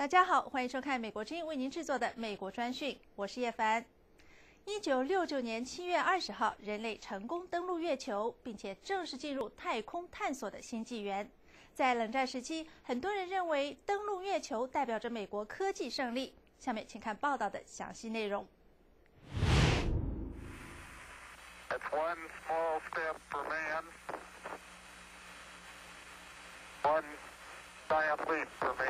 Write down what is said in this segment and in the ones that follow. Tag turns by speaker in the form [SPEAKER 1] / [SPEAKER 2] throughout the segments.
[SPEAKER 1] 大家好，欢迎收看美国之音为您制作的美国专讯，我是叶凡。一九六九年七月二十号，人类成功登陆月球，并且正式进入太空探索的新纪元。在冷战时期，很多人认为登陆月球代表着美国科技胜利。下面请看报道的详细内容。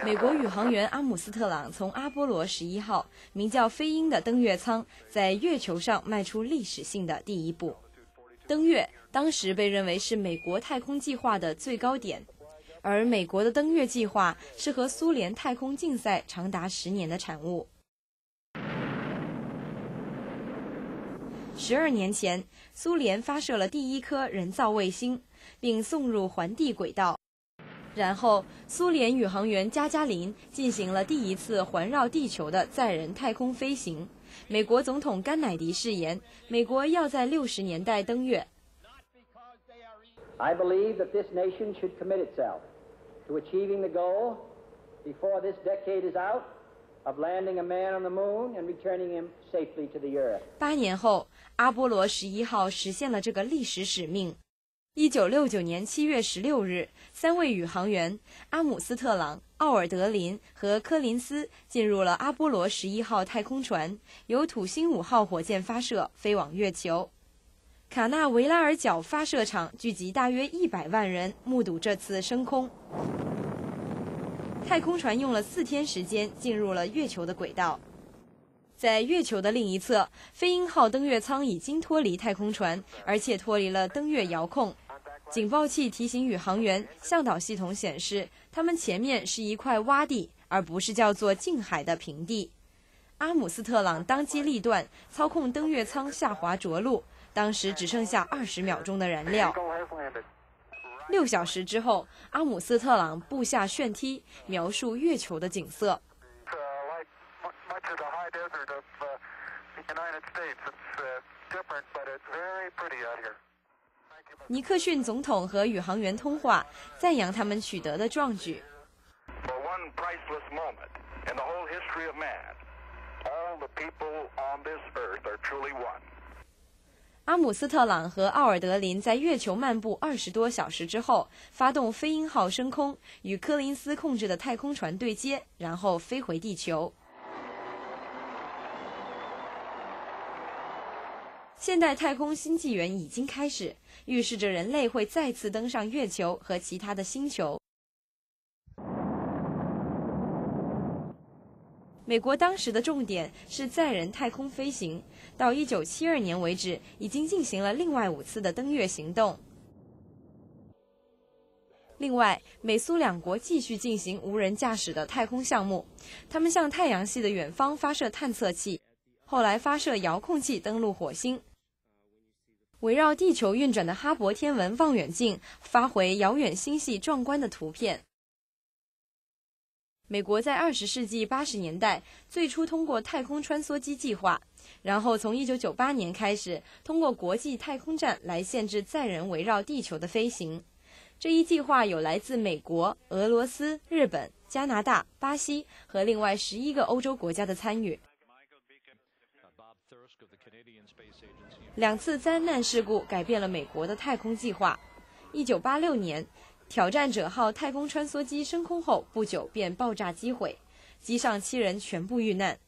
[SPEAKER 2] 美国宇航员阿姆斯特朗从阿波罗十一号名叫飞鹰的登月舱，在月球上迈出历史性的第一步。登月当时被认为是美国太空计划的最高点，而美国的登月计划是和苏联太空竞赛长达十年的产物。十二年前，苏联发射了第一颗人造卫星，并送入环地轨道。然后，苏联宇航员加加林进行了第一次环绕地球的载人太空飞行。美国总统甘乃迪誓言，美国要在六十年代登月。
[SPEAKER 3] I believe that this nation should commit itself to achieving the goal before this decade is out of landing a man on the moon and returning him safely to the earth.
[SPEAKER 2] 八年后，阿波罗十一号实现了这个历史使命。一九六九年七月十六日，三位宇航员阿姆斯特朗、奥尔德林和柯林斯进入了阿波罗十一号太空船，由土星五号火箭发射，飞往月球。卡纳维拉尔角发射场聚集大约一百万人，目睹这次升空。太空船用了四天时间进入了月球的轨道。在月球的另一侧，飞鹰号登月舱已经脱离太空船，而且脱离了登月遥控。警报器提醒宇航员，向导系统显示他们前面是一块洼地，而不是叫做近海的平地。阿姆斯特朗当机立断，操控登月舱下滑着陆。当时只剩下二十秒钟的燃料。六小时之后，阿姆斯特朗步下旋梯，描述月球的景色。尼克逊总统和宇航员通话，赞扬他们取得的壮举。阿姆斯特朗和奥尔德林在月球漫步二十多小时之后，发动飞鹰号升空，与柯林斯控制的太空船对接，然后飞回地球。现代太空新纪元已经开始，预示着人类会再次登上月球和其他的星球。美国当时的重点是载人太空飞行，到一九七二年为止，已经进行了另外五次的登月行动。另外，美苏两国继续进行无人驾驶的太空项目，他们向太阳系的远方发射探测器，后来发射遥控器登陆火星。围绕地球运转的哈勃天文望远镜发回遥远星系壮观的图片。美国在二十世纪八十年代最初通过太空穿梭机计划，然后从一九九八年开始通过国际太空站来限制载人围绕地球的飞行。这一计划有来自美国、俄罗斯、日本、加拿大、巴西和另外十一个欧洲国家的参与。两次灾难事故改变了美国的太空计划。一九八六年，挑战者号太空穿梭机升空后不久便爆炸击毁，机上七人全部遇难。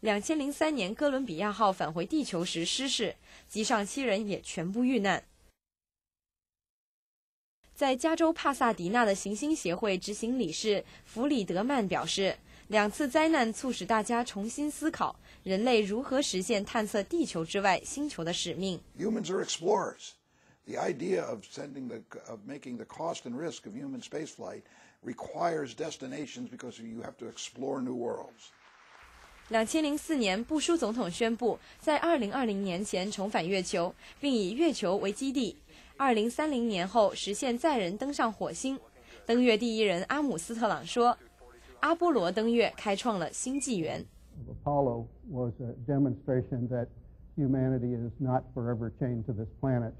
[SPEAKER 2] 两千零三年，哥伦比亚号返回地球时失事，机上七人也全部遇难。在加州帕萨迪纳的行星协会执行理事弗里德曼表示，两次灾难促使大家重新思考人类如何实现探测地球之外星球的使命。
[SPEAKER 4] Humans are explorers. The idea of sending the of making the cost and risk of human spaceflight requires destinations because you have to explore new worlds.
[SPEAKER 2] 两千零四年，布殊总统宣布在二零二零年前重返月球，并以月球为基地，二零三零年后实现载人登上火星。登月第一人阿姆斯特朗说：“阿波罗登月开创了新纪元。”
[SPEAKER 5] Apollo was a demonstration that humanity is not forever chained to this planet.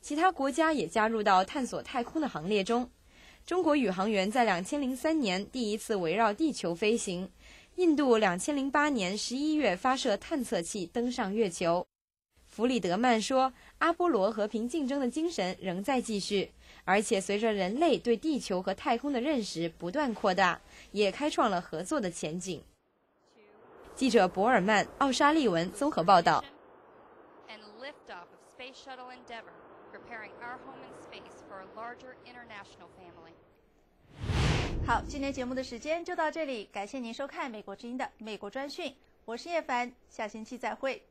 [SPEAKER 2] 其他国家也加入到探索太空的行列中。中国宇航员在两千零三年第一次围绕地球飞行，印度两千零八年十一月发射探测器登上月球。弗里德曼说：“阿波罗和平竞争的精神仍在继续，而且随着人类对地球和太空的认识不断扩大，也开创了合作的前景。”记者博尔曼、奥沙利文综合报道。
[SPEAKER 1] 好，今天节目的时间就到这里，感谢您收看《美国之音》的美国专讯，我是叶凡，下星期再会。